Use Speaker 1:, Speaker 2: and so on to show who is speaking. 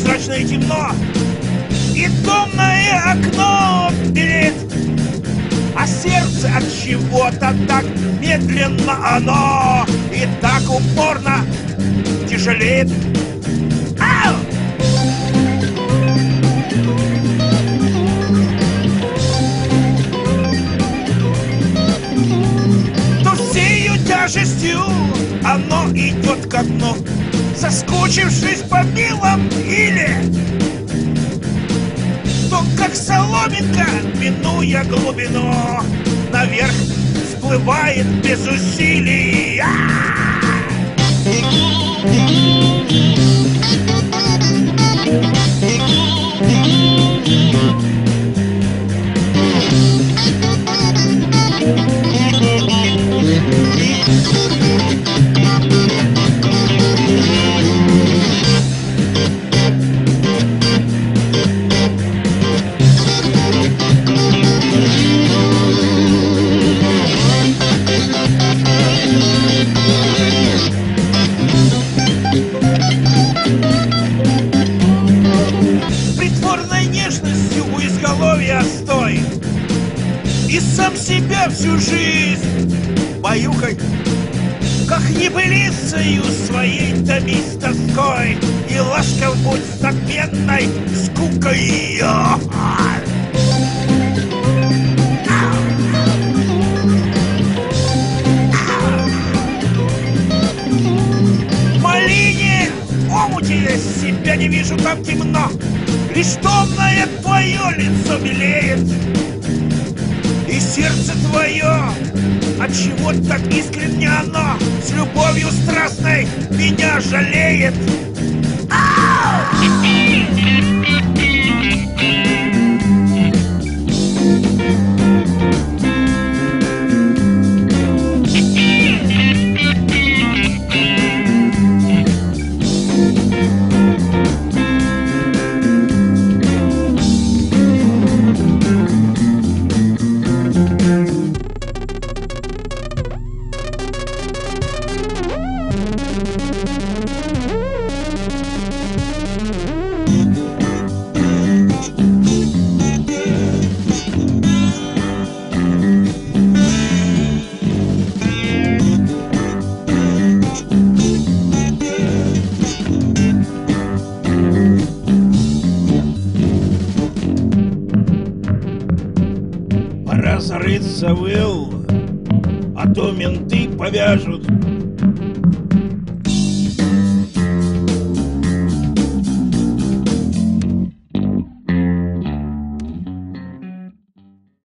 Speaker 1: мрачно и темно, и томное окно белеет, а сердце от чего-то так медленно оно и так упорно тяжелеет. Ау! Тяжестью оно идет ко дну, соскучившись по милом или то как соломинка, минуя глубину, наверх всплывает без усилий. А! С И сам себя всю жизнь баюкай Как небылицею своей томись тоской И ласков будь с надменной скукой малине омуте себя не вижу, там темно. Лишь томное твое лицо белеет сердце твое. От чего так искренне оно. С любовью страстной меня жалеет Пора зарыться в ил, а то менты повяжут